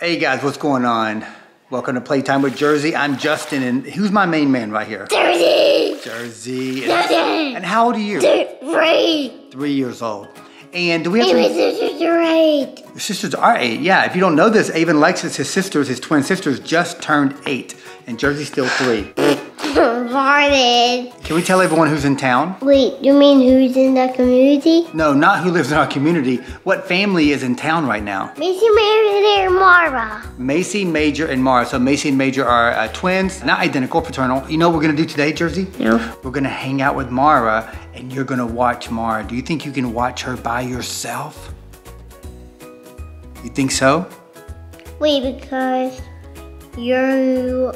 Hey guys, what's going on? Welcome to Playtime with Jersey. I'm Justin, and who's my main man right here? Jersey! Jersey. And how old are you? Three! Three years old. And do we have my sisters are eight. Your sisters are eight. Yeah, if you don't know this, Ava and Lexus, his sisters, his twin sisters, just turned eight. And Jersey's still three. Pardon. Can we tell everyone who's in town? Wait, you mean who's in the community? No, not who lives in our community. What family is in town right now? Macy, Mary, and Mara. Macy, Major, and Mara. So Macy and Major are uh, twins, not identical, fraternal. You know what we're gonna do today, Jersey? No. We're gonna hang out with Mara, and you're gonna watch Mara. Do you think you can watch her by yourself? You think so? Wait, because you're.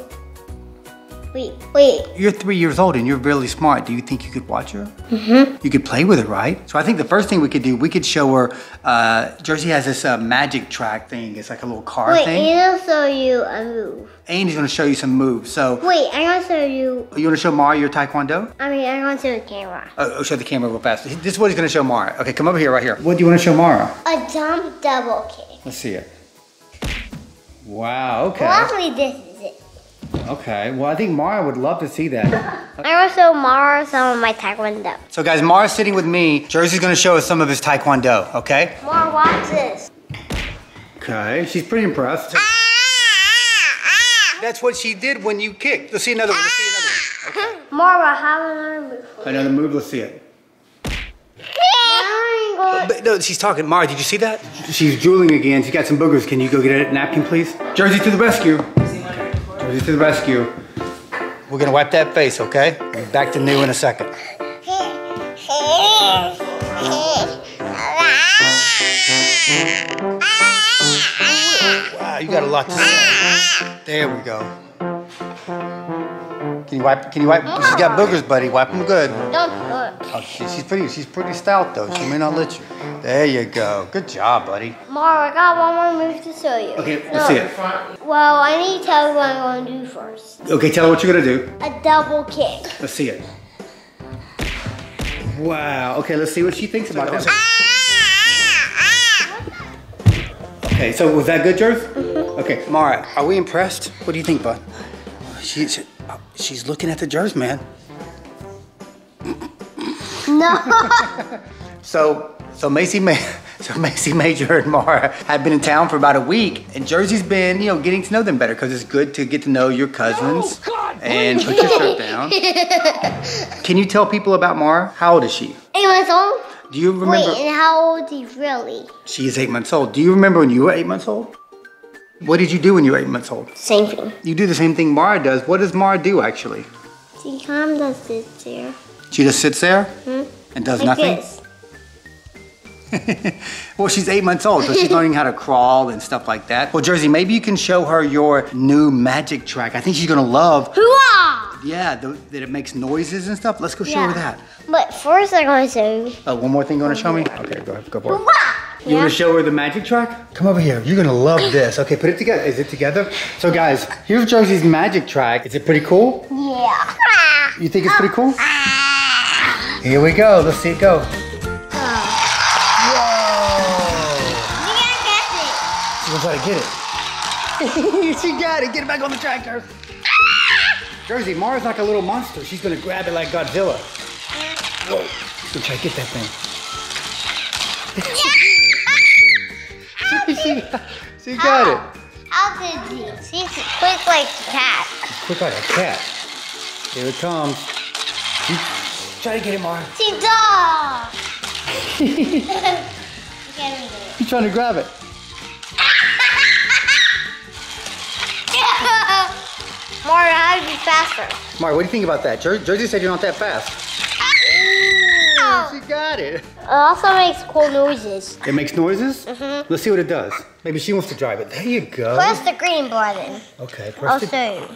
Wait, wait. You're three years old and you're really smart. Do you think you could watch her? Mm-hmm. You could play with her, right? So I think the first thing we could do, we could show her. Uh, Jersey has this uh, magic track thing. It's like a little car Wait, thing. and I'll show you a move. And he's gonna show you some moves. So Wait, I'm gonna show you. you wanna show Mara your taekwondo? I mean, I'm gonna show the camera. Oh, oh, show the camera real fast. This is what he's gonna show Mara. Okay, come over here, right here. What do you wanna show Mara? A jump double kick. Let's see it. Wow. Okay. Well, actually, this is it. Okay. Well, I think Mara would love to see that. I'm gonna show Mara some of my taekwondo. so, guys, Mara's sitting with me. Jersey's gonna show us some of his taekwondo. Okay. Mara, watch this. Okay. She's pretty impressed. Ah, ah, ah. That's what she did when you kicked. Let's see another one. Let's see another one. Mara, have another move. Another move. Let's see it. Triangle. But no, she's talking. Mara, did you see that? She's drooling again. She's got some boogers. Can you go get a napkin, please? Jersey to the rescue. Jersey to the rescue. We're gonna wipe that face, okay? We'll back to new in a second. Wow, you got a lot to say. There we go. Can you wipe? Can you wipe? She's got boogers, buddy. Wipe them good. Don't look. She- she's pretty. She's pretty stout though. She may not let you. There you go. Good job, buddy. Mara, I got one more move to show you. Okay, let's see it. Well, I need to tell you what I'm going to do first. Okay, tell her what you're gonna do. A double kick. Let's see it. Wow. Okay, let's see what she thinks about that. Okay, so was that good, Jers? Mm-hmm. Okay, Mara, are we impressed? What do you think, bud? She's she's looking at the Jers, man. No. So, so Macy, Ma- so Macy Major and Mara have been in town for about a week, and Jersey's been, you know, getting to know them better because it's good to get to know your cousins. Oh, God, and put your shirt down. Can you tell people about Mara? How old is she? Eight months old? Do you remember? Wait, and how old is he really? She's eight months old. Do you remember when you were eight months old? What did you do when you were eight months old? Same thing. You do the same thing Mara does. What does Mara do actually? She kind of sits there. She just sits there Hmm? and does Like nothing. this. well, she's eight months old, so she's learning how to crawl and stuff like that. Well, Jersey, maybe you can show her your new magic track. I think she's gonna love. Hooah! Yeah, the, that it makes noises and stuff. Let's go show her that. But first I'm going to show you. Oh, one more thing you wanna show me? Okay, go ahead, go for it. Hooah! You wanna show her the magic track? Come over here. You're gonna love this. Okay, put it together. Is it together? So, guys, here's Jersey's magic track. Is it pretty cool? Yeah. You think it's pretty cool? Here we go. Let's see it go. Whoa! You gotta guess it. She's gonna try to get it. she got it. Get it back on the track, Jersey. Jersey, Mara's like a little monster. She's gonna grab it like Godzilla. Whoa. She's gonna try to get that thing. she, she got it. How did he? She's quick like a cat. Quick like a cat. Here it comes. You- Try to get it, Mara. She does. you can't do it. She's trying to grab it. More, how to be faster. Mara, what do you think about that? Jer- Jersey said you're not that fast. She got it. It also makes cool noises. It makes noises? Mhm. Let's see what it does. Maybe she wants to drive it. There you go. Press the green button. Okay, I'll the... show you.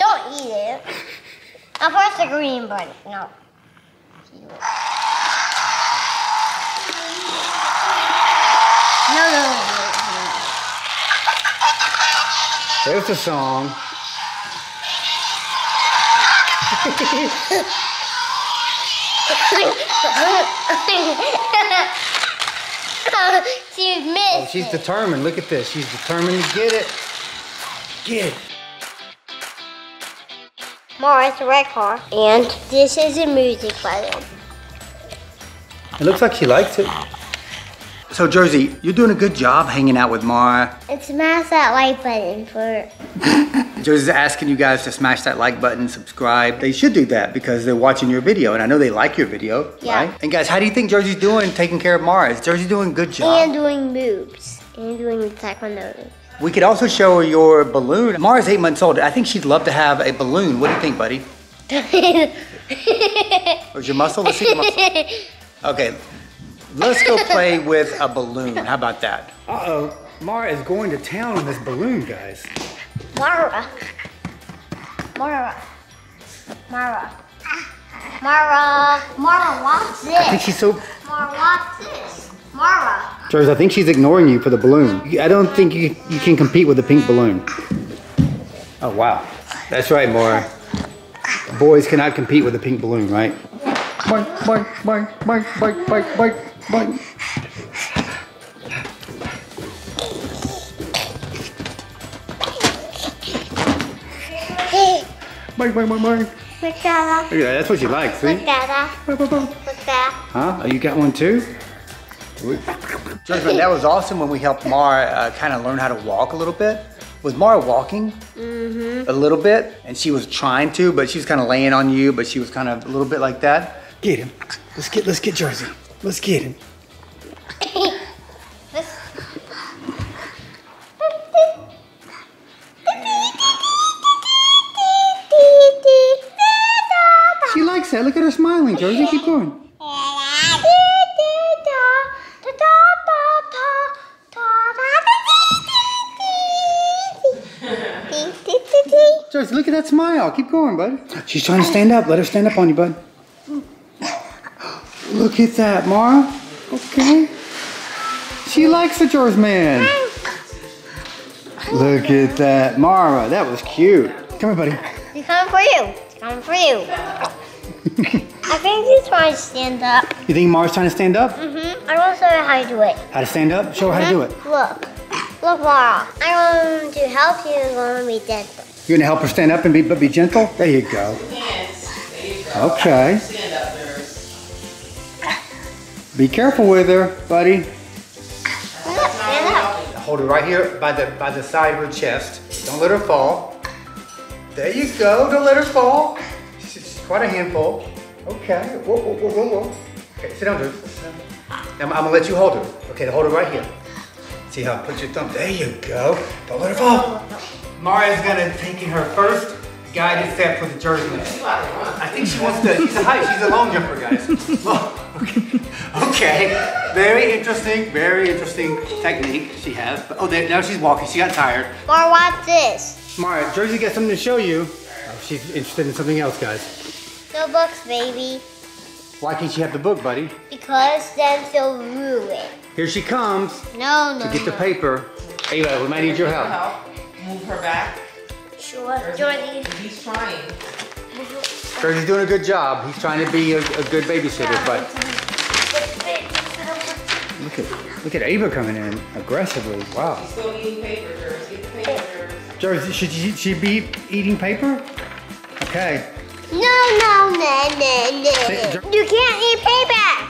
Don't eat it. I'll press the green button. No. No, no, no, no. There's the song. She's missed. Oh, she's determined. Look at this. She's determined to get it. Get it. Mara, it's a red car. And this is a music button. It looks like she likes it. So Jersey, you're doing a good job hanging out with Mara. And smash that like button for Jersey's asking you guys to smash that like button, subscribe. They should do that because they're watching your video and I know they like your video, Yeah. right? And guys, how do you think Jersey's doing taking care of Mara? Is Jersey doing a good job? and doing moves. And doing taekwondo. We could also show her your balloon. Mara's eight months old. I think she'd love to have a balloon. What do you think, buddy? Where's your muscle? Let's see your muscle. Okay, let's go play with a balloon. How about that? Uh-oh, Mara is going to town on this balloon, guys. Mara. Mara. Mara. Mara. Mara, what's I think she's so... Mara, what's this? Mara. George, I think she's ignoring you for the balloon. I don't think you, you can compete with the pink balloon. Oh, wow. That's right, Mara. Boys cannot compete with a pink balloon, right? Boink, boink, boink, boink, boink, boink, boink, boink. Hey, Boink, boink, boink, boink. look at that. Look at that, that's what she likes, see? Look at that. Huh? Oh, you got one too? Judgment, that was awesome when we helped Mara uh, kind of learn how to walk a little bit. Was Mara walking Mm-hmm. a little bit? And she was trying to, but she was kind of laying on you, but she was kind of a little bit like that. Get him. Let's get let's get Jersey. Let's get him. She likes that. Look at her smiling, Jersey. Keep going. Jersey, look at that smile. Keep going, bud. She's trying to stand up. Let her stand up on you, bud. Look at that, Mara. Okay. She likes the Jersey man. Look at that, Mara. That was cute. Come here, buddy. It's coming for you. It's coming for you. I think he's trying to stand up. You think Mara's trying to stand up? Mm-hmm. I want to show you how to do it. How to stand up? Show her how to do it. Look. Look, Mara. I'm going to help you and going to be gentle. You're gonna help her stand up and be, but be gentle? There you go. Yes, there you go. Okay. Stand up. Be careful with her, buddy. Stand up. Hold her right here by the by the side of her chest. Don't let her fall. There you go. Don't let her fall. She's, quite a handful. Okay. Whoa, whoa, whoa, whoa, whoa. Okay, sit down. Sit. I'm, I'm gonna let you hold her. Okay, hold her right here. See how? Put your thumb. There you go. Don't let her fall. Mara is gonna taking her first guided step for the Jersey. I think she wants to. She's a high. She's a long jumper, guys. Well, okay. okay. Very interesting. Very interesting technique she has. But, oh, there, now she's walking. She got tired. Mara, watch this. Mara, Jersey got something to show you. Oh, she's interested in something else, guys. No books, baby. Why can't she have the book, buddy? Because then she'll ruin. Here she comes No, no, to get the no. paper. Ava, we might need your help. Help. Move her back. Sure. Jordy. He's trying. Jersey's doing a good job. He's trying to be a, a good babysitter, but look at look at Ava coming in aggressively. Wow. Still eating paper, Jersey. Paper, Jersey. Jersey, should she, she be eating paper? Okay. No, no, no, no, no. Say- You can't eat paper.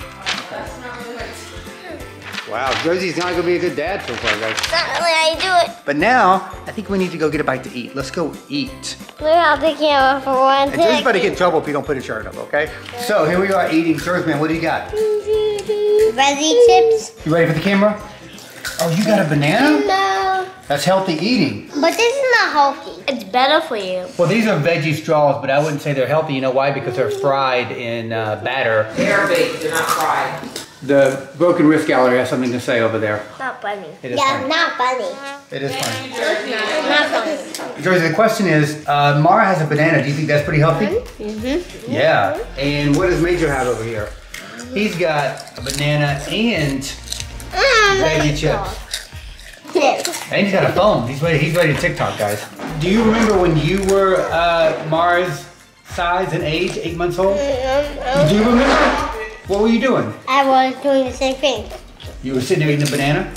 Wow, Jersey's not gonna be a good dad so far, guys. That's not really how you do it. But now, I think we need to go get a bite to eat. Let's go eat. Clear out the camera for one And Jersey's about to get in trouble if you don't put his shirt up, okay? So here we are eating. Jersey, man, what do you got? Veggie chips? You ready for the camera? Oh, you got a banana? No. That's healthy eating. But this is not healthy. It's better for you. Well, these are veggie straws, but I wouldn't say they're healthy. You know why? Because they're fried in uh, batter. They're baked, they're not fried. The Broken Wrist Gallery has something to say over there. Not funny. It is yeah, funny. not funny. It is funny. Not funny. Jersey, the question is, uh, Mara has a banana. Do you think that's pretty healthy? Mm-hmm. Yeah. And what does Major have over here? He's got a banana and veggie chips. And he's got a phone. He's ready. He's ready to TikTok, guys. Do you remember when you were uh, Mara's size and age, eight months old? Do you remember? What were you doing? I was doing the same thing. You were sitting there eating a banana?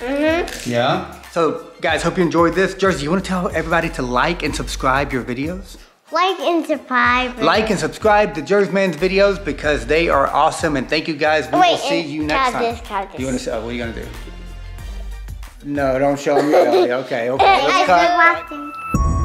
Mm-hmm. Yeah. So, guys, hope you enjoyed this. Jersey, you want to tell everybody to like and subscribe your videos? Like and subscribe. Like and subscribe to Jersey Man's videos because they are awesome. And thank you guys. We Wait, will see you next count time. this, count this. You want to? Oh, what are you gonna do? No, don't show me. Okay, okay. I Let's still cut. watching.